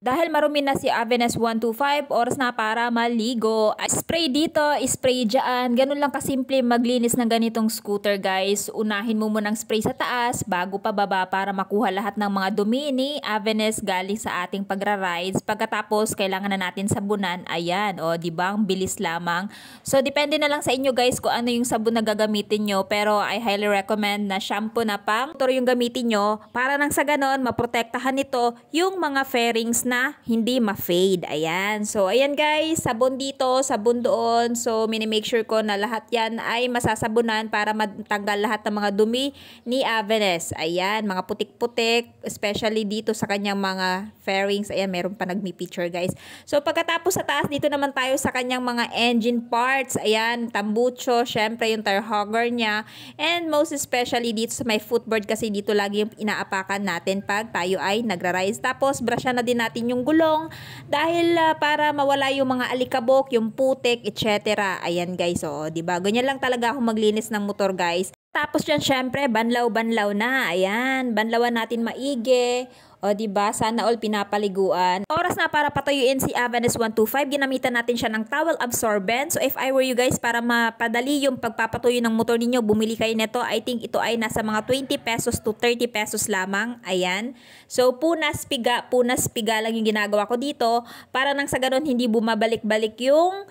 Dahil marumi na si Avenes 125, oras na para maligo. Spray dito, spray dyan. Ganun lang kasimple maglinis ng ganitong scooter guys. Unahin mo munang spray sa taas bago pa baba para makuha lahat ng mga dumi ni Avenes galing sa ating pagra-rides. Pagkatapos, kailangan na natin sabunan. Ayan, o, di ba? Bilis lamang. So, depende na lang sa inyo guys kung ano yung sabon na gagamitin nyo. Pero I highly recommend na shampoo na pang motor yung gamitin nyo para nang sa ganon, maprotektahan nito yung mga fairings na hindi ma-fade. Ayan. So, ayan guys, sabon dito, sabon doon. So, mini-make sure ko na lahat yan ay masasabunan para matanggal lahat ng mga dumi ni Avenes. Ayan, mga putik-putik, especially dito sa kanyang mga fairings. Ayan, meron pa nagmi-picture guys. So, pagkatapos sa taas, dito naman tayo sa kanyang mga engine parts. Ayan, tambucho, syempre yung tire hogger niya. And most especially dito sa may footboard kasi dito lagi yung inaapakan natin pag tayo ay nagra-rise. Tapos, brushan na din natin yung gulong dahil uh, para mawala yung mga alikabok, yung putik, etc. Ayan guys, oh, 'di ba? Ganyan lang talaga ako maglinis ng motor, guys. Tapos yan syempre, banlaw-banlaw na. Ayan, banlawan natin maigi. O, di ba? Sana all pinapaliguan. Oras na para patuyuin si Avanes 125. Ginamitan natin siya ng towel absorbent. So, if I were you guys, para mapadali yung pagpapatuyo ng motor ninyo, bumili kayo nito. I think ito ay nasa mga 20 pesos to 30 pesos lamang. Ayan. So, punas piga, punas piga lang yung ginagawa ko dito. Para nang sa ganun, hindi bumabalik-balik yung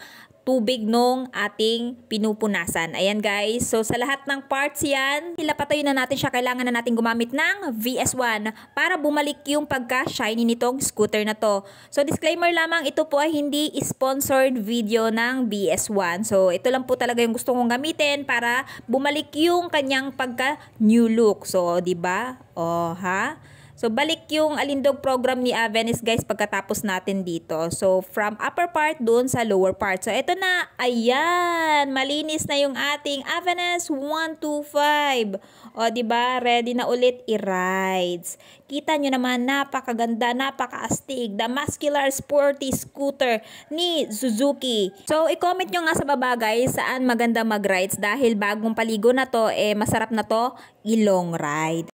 tubig nung ating pinupunasan. Ayan guys. So sa lahat ng parts yan, ilapatayo na natin siya. Kailangan na natin gumamit ng VS1 para bumalik yung pagka-shiny nitong scooter na to. So disclaimer lamang, ito po ay hindi sponsored video ng BS1. So ito lang po talaga yung gusto kong gamitin para bumalik yung kanyang pagka-new look. So ba? Oh, ha? So, balik yung alindog program ni Avenis guys pagkatapos natin dito. So, from upper part dun sa lower part. So, ito na. Ayan! Malinis na yung ating Avenis 125. O, ba diba? Ready na ulit i-rides. Kita nyo naman, napakaganda, napaka-astig. The muscular sporty scooter ni Suzuki. So, i-comment nyo nga sa baba guys saan maganda mag-rides dahil bagong paligo na to, eh masarap na to, ilong ride.